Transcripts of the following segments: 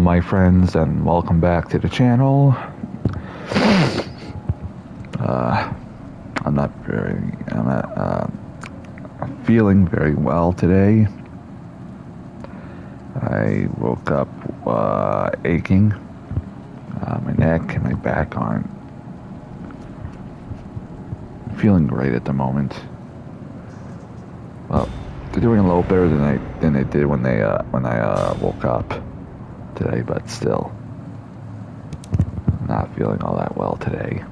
my friends, and welcome back to the channel. Uh, I'm not very, I'm not uh, feeling very well today. I woke up uh, aching. Uh, my neck and my back aren't feeling great at the moment. Well, they're doing a little better than they than they did when they uh, when I uh, woke up today, but still not feeling all that well today.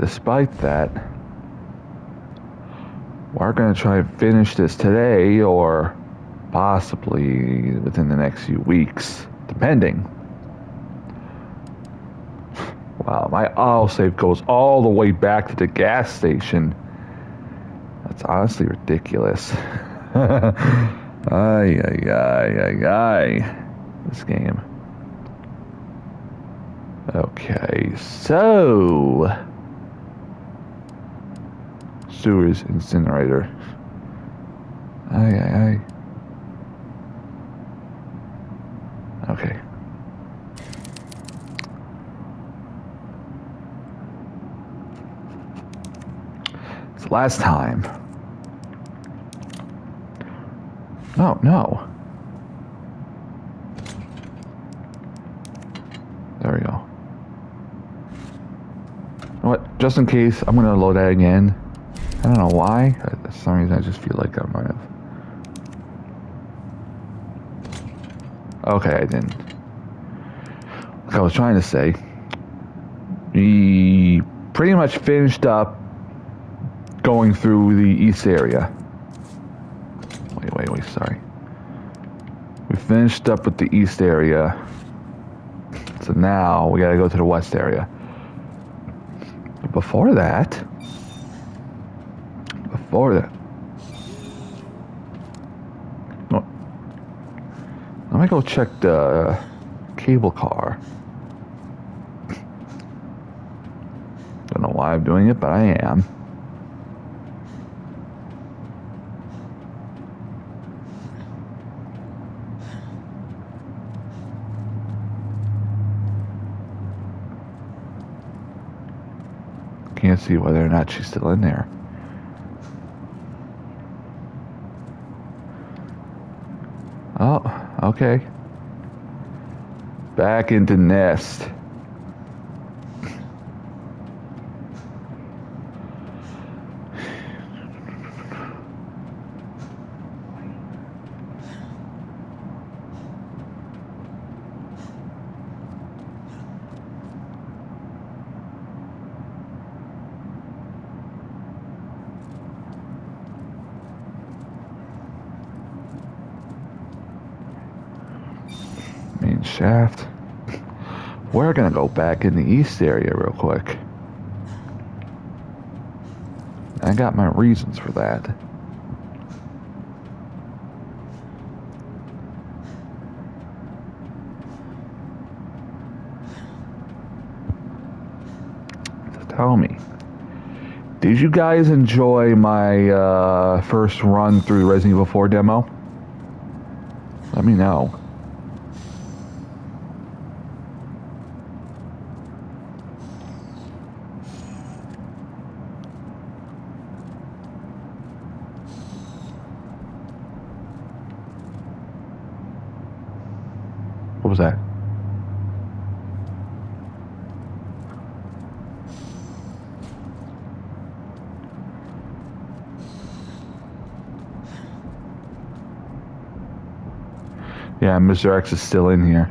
Despite that, we're going to try and finish this today or possibly within the next few weeks, depending. Wow, my autosave goes all the way back to the gas station. That's honestly ridiculous. ay, ay, ay, ay, ay. This game. Okay, so. Sewers incinerator. Ay, ay, ay. Okay. It's last time. Oh, no. There we go. You know what? Just in case, I'm going to load that again. I don't know why. Uh, for some reason, I just feel like I might have. Okay, I didn't. Like I was trying to say, we pretty much finished up going through the east area. Wait, wait, wait, sorry. We finished up with the east area. So now we gotta go to the west area. But before that, before that, oh, let me go check the cable car. Don't know why I'm doing it, but I am. See whether or not she's still in there. Oh, okay. Back into nest. Shaft. We're gonna go back in the east area real quick. I got my reasons for that. Tell me, did you guys enjoy my uh, first run through Resident Evil 4 demo? Let me know. What was that? Yeah, Mr. X is still in here.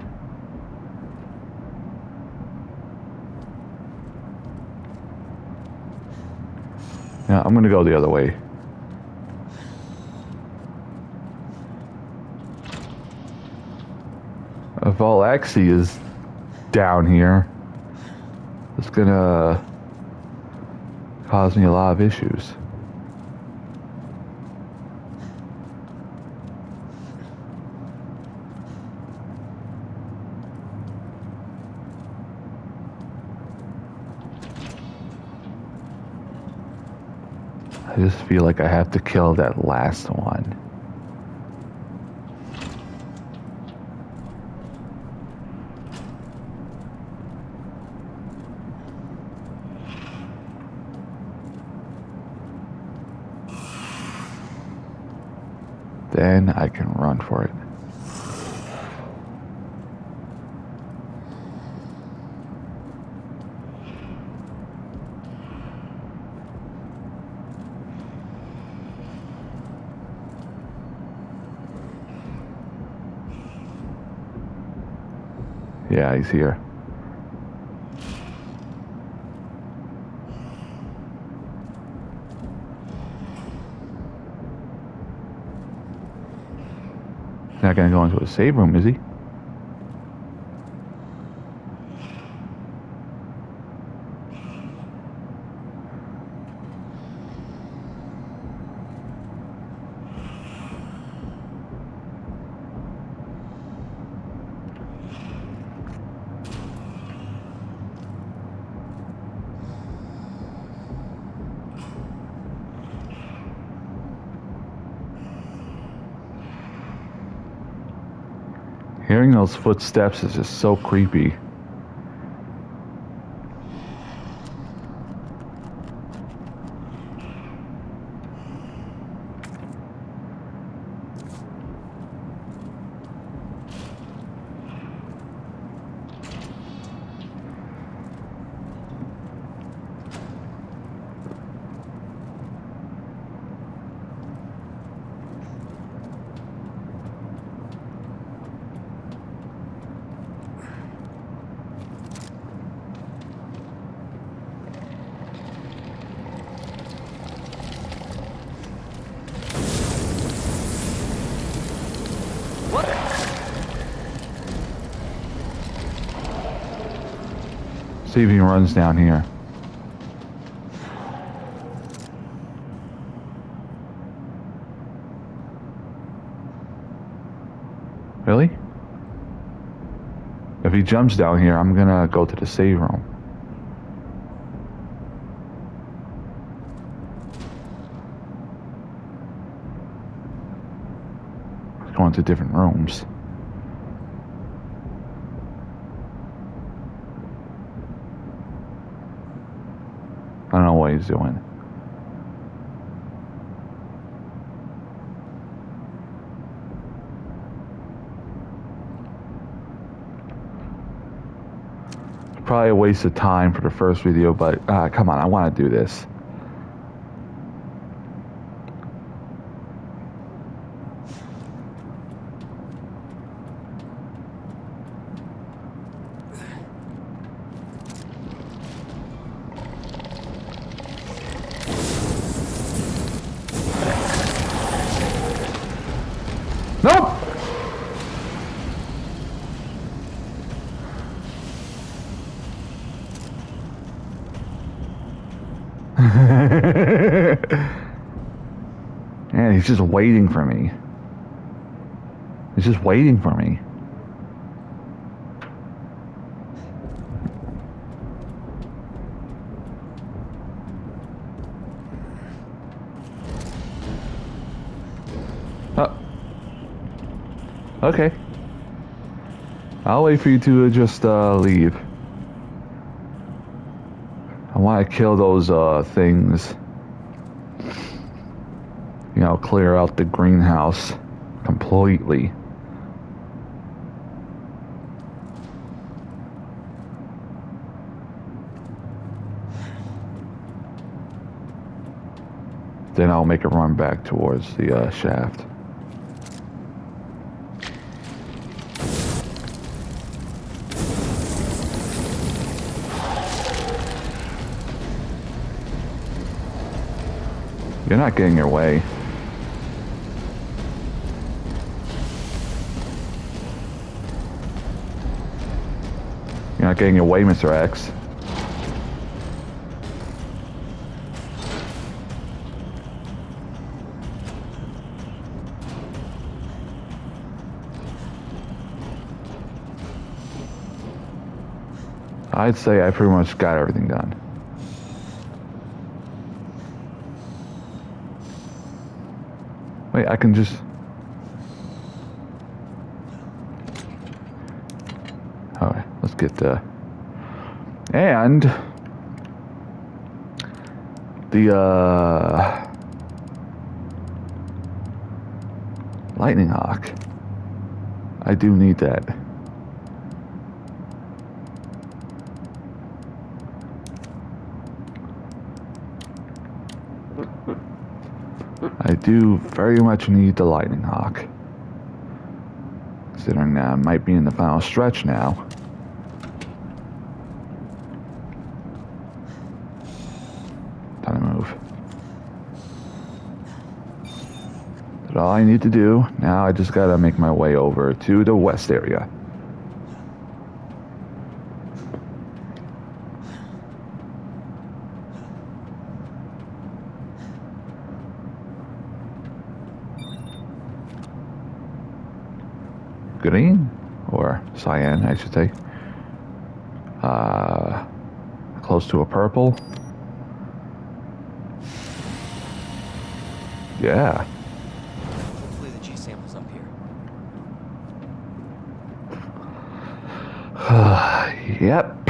Yeah, I'm gonna go the other way. If Alexi is down here, it's gonna cause me a lot of issues. just feel like I have to kill that last one. Then I can run for it. Yeah, he's here. Not gonna go into a save room, is he? Hearing those footsteps is just so creepy. What? See if he runs down here. Really? If he jumps down here, I'm gonna go to the save room. Going to different rooms. I don't know what he's doing. Probably a waste of time for the first video, but uh, come on, I want to do this. He's just waiting for me. He's just waiting for me. Oh. Okay. I'll wait for you to just uh, leave. I want to kill those uh, things. You know, clear out the greenhouse completely. Then I'll make a run back towards the uh, shaft. You're not getting your way. Not getting your way, Mr. X. I'd say I pretty much got everything done. Wait, I can just... Alright, let's get the... And... The, uh... Lightning Hawk. I do need that. I do very much need the Lightning Hawk. Considering that I might be in the final stretch now. Time to move. But all I need to do, now I just gotta make my way over to the west area. green or cyan, I should say. Uh, close to a purple. Yeah. Hopefully the G sample's up here. yep.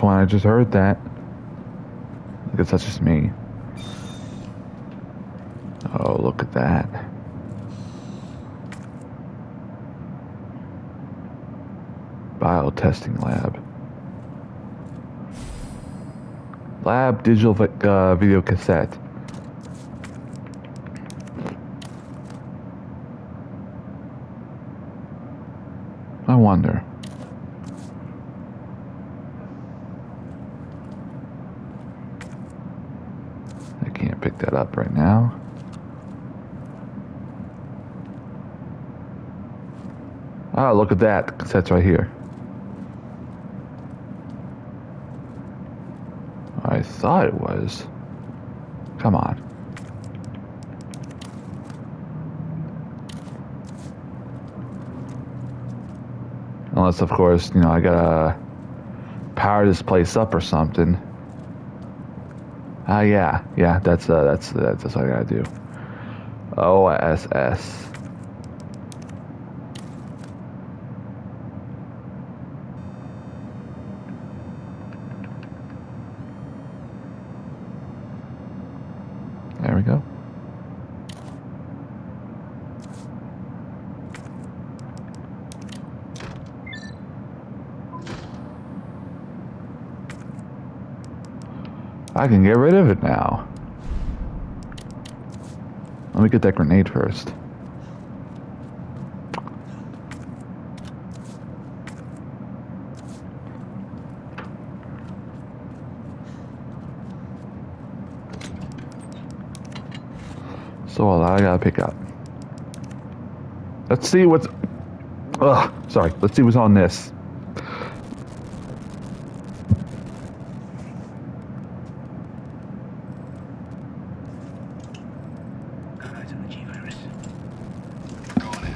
One, I just heard that. I guess that's just me. Oh, look at that. Biotesting lab. Lab digital uh, video cassette. I wonder. I can't pick that up right now. Ah, look at that. The cassette's right here. I thought it was. Come on. Unless, of course, you know, I gotta power this place up or something. Ah, yeah, yeah, that's uh, that's that's, that's what I gotta do. OSS. There we go. I can get rid of it now. Let me get that grenade first. So a lot I gotta pick up. Let's see what's. Ugh, sorry. Let's see what's on this. Eyes on the G virus. Going in.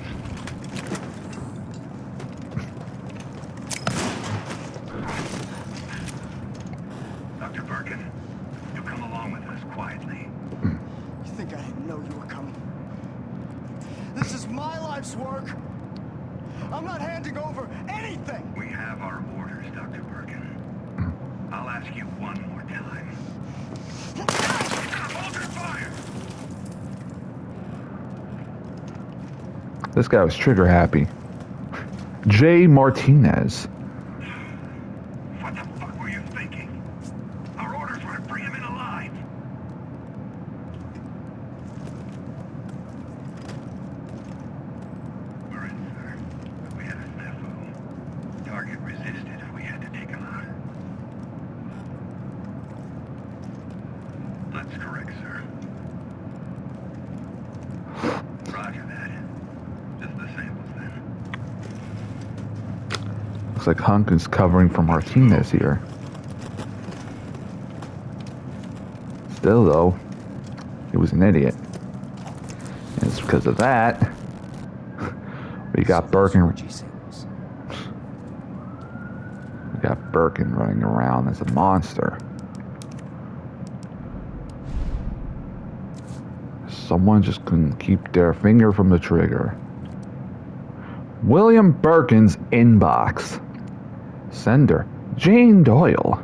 Dr. Birkin, you come along with us quietly. You think I didn't know you were coming? This is my life's work. I'm not handing over anything. We have our orders, Dr. Birkin. I'll ask you one more time. Hold your fire! Guy was trigger happy. Jay Martinez. Looks like Hunk is covering for Martinez here. Still, though, he was an idiot. And it's because of that we got Birkin. We got Birkin running around as a monster. Someone just couldn't keep their finger from the trigger. William Birkin's inbox. Sender Jane Doyle.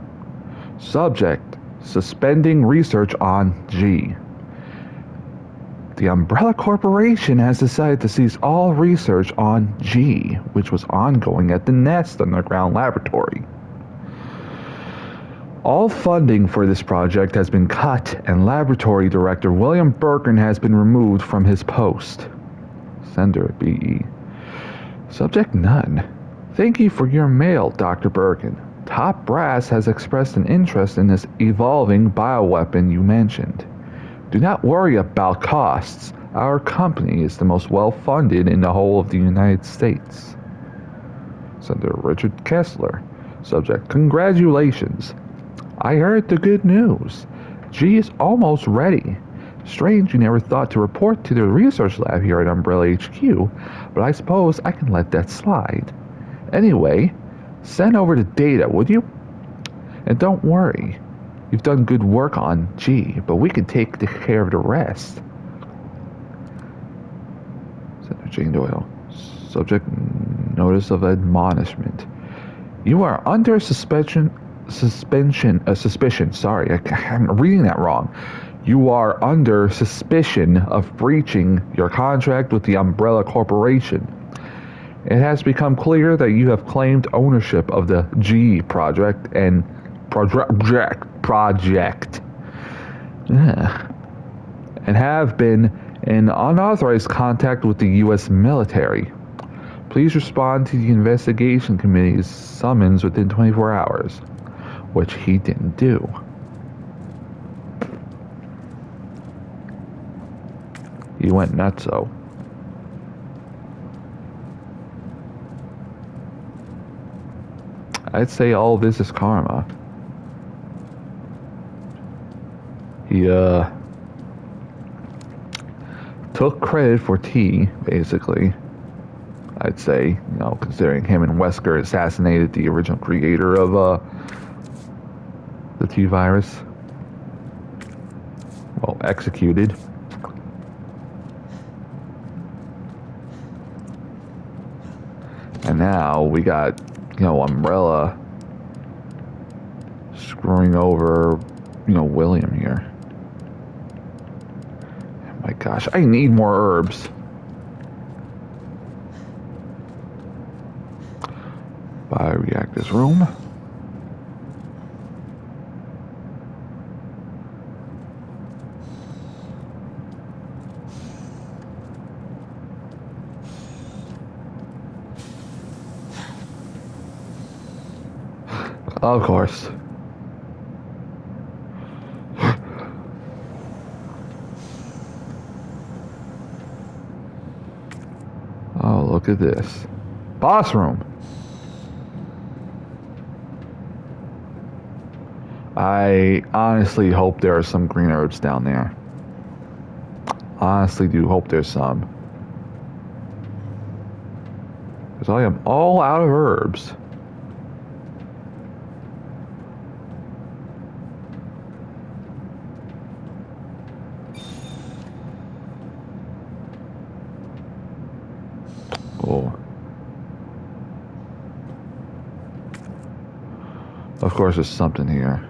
Subject suspending research on G. The Umbrella Corporation has decided to cease all research on G, which was ongoing at the Nest Underground Laboratory. All funding for this project has been cut, and Laboratory Director William Birkin has been removed from his post. Sender BE. Subject none. Thank you for your mail, Dr. Birkin. Top Brass has expressed an interest in this evolving bioweapon you mentioned. Do not worry about costs. Our company is the most well funded in the whole of the United States. Sender Richard Kessler. Subject Congratulations. I heard the good news. G is almost ready. Strange you never thought to report to the research lab here at Umbrella HQ, but I suppose I can let that slide. Anyway, send over the data, would you? And don't worry, you've done good work on G, but we can take care of the rest. Senator Jane Doyle. Subject notice of admonishment. You are under suspension suspension, uh, suspicion, sorry, I, I'm reading that wrong. You are under suspicion of breaching your contract with the Umbrella Corporation. It has become clear that you have claimed ownership of the G project and project project Ugh. and have been in unauthorized contact with the U.S. military. Please respond to the investigation committee's summons within 24 hours which he didn't do. He went nuts, nutso. I'd say all this is karma. He, uh, took credit for T, basically. I'd say, you know, considering him and Wesker assassinated the original creator of, uh, the T virus. Well, executed. And now we got, you know, Umbrella screwing over, you know, William here. Oh my gosh, I need more herbs. Bioreactors room. Of course. Oh, look at this. Boss room. I honestly hope there are some green herbs down there. Honestly do hope there's some. Because I am all out of herbs. Of course, there's something here.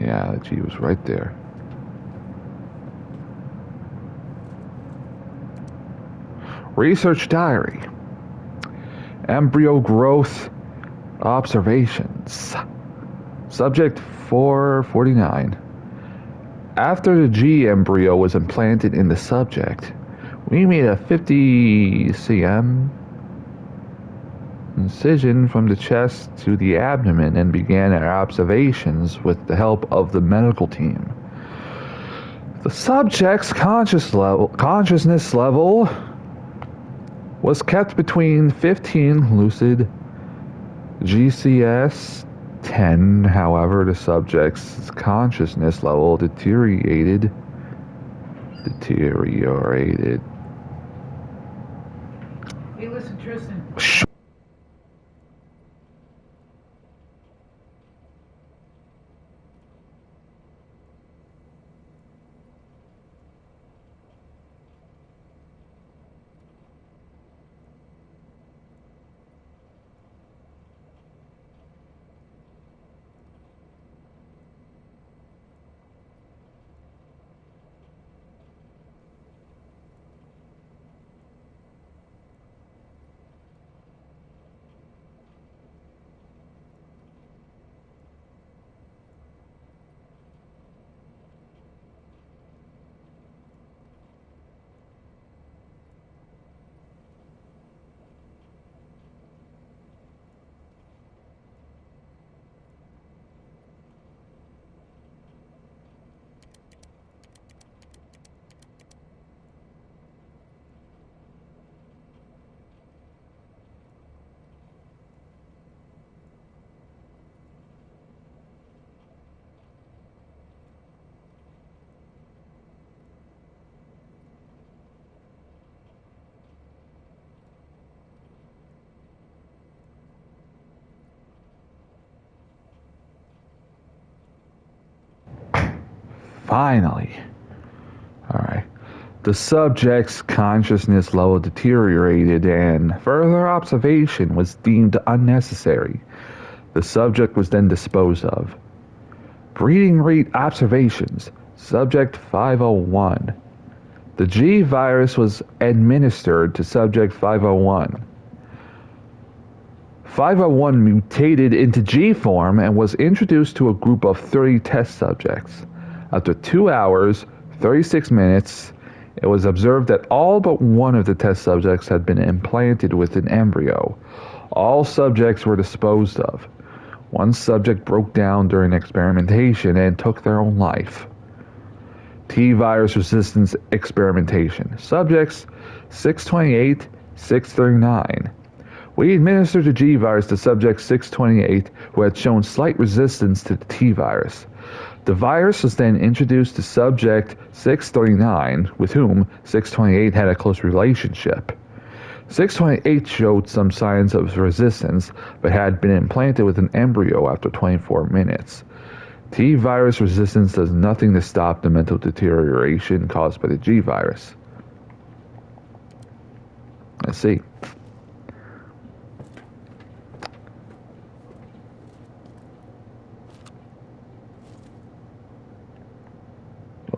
Yeah, the G was right there. Research diary. Embryo growth observations. Subject 449. After the G embryo was implanted in the subject, we made a 50 cm incision from the chest to the abdomen and began our observations with the help of the medical team. The subject's conscious level, consciousness level was kept between 15 lucid GCS 10. However, the subject's consciousness level deteriorated deteriorated listen, Tristan. Finally. Alright. The subject's consciousness level deteriorated and further observation was deemed unnecessary. The subject was then disposed of. Breeding rate observations. Subject 501. The G virus was administered to subject 501. 501 mutated into G form and was introduced to a group of 30 test subjects. After 2 hours, 36 minutes, it was observed that all but one of the test subjects had been implanted with an embryo. All subjects were disposed of. One subject broke down during experimentation and took their own life. T virus resistance experimentation. Subjects 628, 639. We administered the G virus to subject 628 who had shown slight resistance to the T virus. The virus was then introduced to subject 639 with whom 628 had a close relationship. 628 showed some signs of resistance but had been implanted with an embryo after 24 minutes. T virus resistance does nothing to stop the mental deterioration caused by the G virus. Let's see.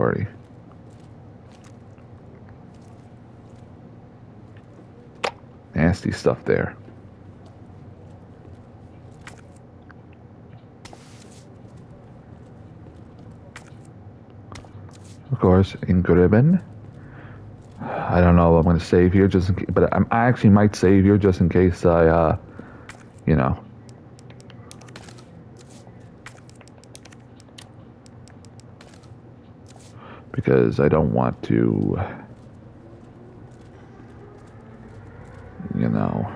Lordy. Nasty stuff there. Of course, in Gribbon. I don't know. I'm going to save here just in but I'm, I actually might save here just in case I, uh, you know. Because I don't want to, you know.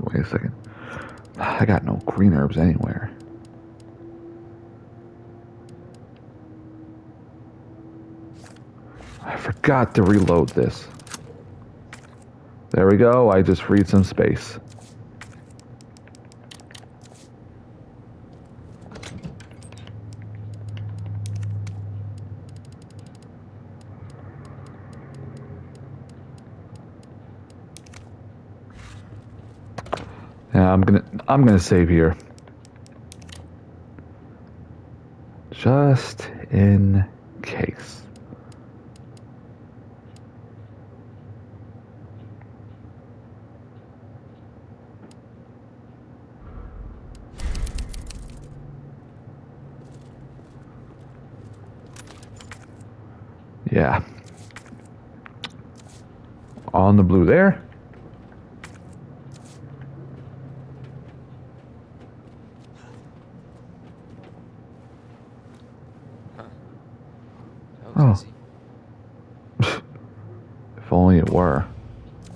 Wait a second. I got no green herbs anywhere. I forgot to reload this. There we go. I just freed some space. Yeah, I'm gonna I'm gonna save here. Just in case. Yeah. On the blue there. That Oh. If only it were.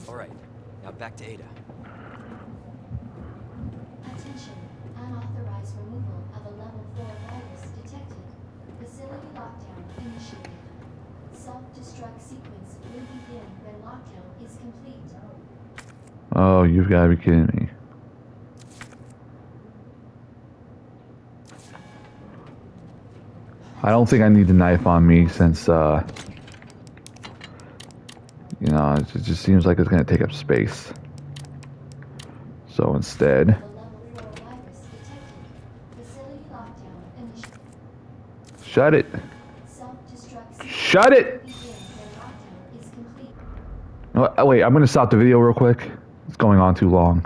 All right, now back to Ada. Attention, unauthorized removal of a level 4 virus detected. Facility lockdown initiated. Self-destruct sequence will begin when lockdown is complete. Oh, you've got to be kidding me. I don't think I need the knife on me since, uh, you know, it just seems like it's going to take up space. So instead, Shut level 4 virus detected. Facility lockdown initiated. shut it. Self-destruct sequence Shut it! Wait, I'm to stop the video real quick. It's going on too long.